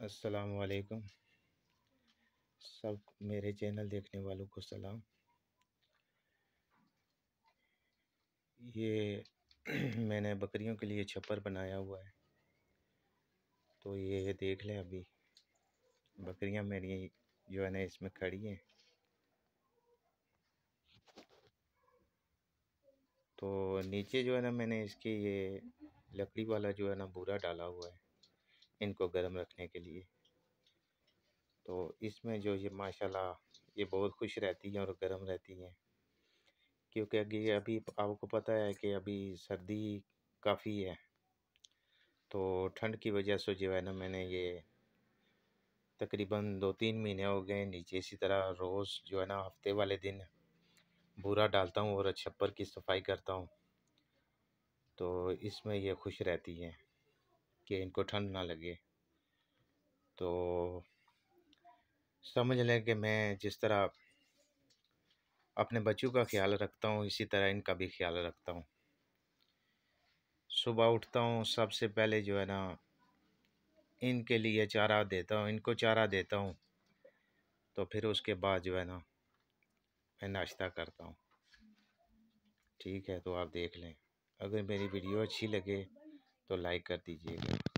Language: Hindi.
अस्सलाम वालेकुम सब मेरे चैनल देखने वालों को सलाम। ये मैंने बकरियों के लिए छप्पर बनाया हुआ है। तो ये देख लें अभी। बकरियाँ मेरी जो है ना इसमें खड़ी हैं। तो नीचे जो है ना मैंने इसके ये लकड़ी वाला जो है ना बूरा डाला हुआ है। इनको गर्म रखने के लिए। तो इसमें जो ये माशाल्लाह ये बहुत खुश रहती हैं और गर्म रहती हैं। क्योंकि अभी अभी आपको पता है कि अभी सर्दी काफ़ी है। तो ठंड की वजह से जो है ना मैंने ये तकरीबन दो तीन महीने हो गए नीचे इसी तरह रोज़ जो है ना हफ़्ते वाले दिन बूरा डालता हूँ और छप्पर की सफ़ाई करता हूँ। तो इसमें ये खुश रहती हैं। कि इनको ठंड ना लगे। तो समझ लें कि मैं जिस तरह अपने बच्चों का ख्याल रखता हूँ, इसी तरह इनका भी ख्याल रखता हूँ। सुबह उठता हूँ, सबसे पहले जो है ना, इनके लिए चारा देता हूँ, इनको चारा देता हूँ। तो फिर उसके बाद जो है ना, मैं नाश्ता करता हूँ। ठीक है तो आप देख लें। अगर मेरी वीडियो अच्छी लगे तो लाइक कर दीजिएगा।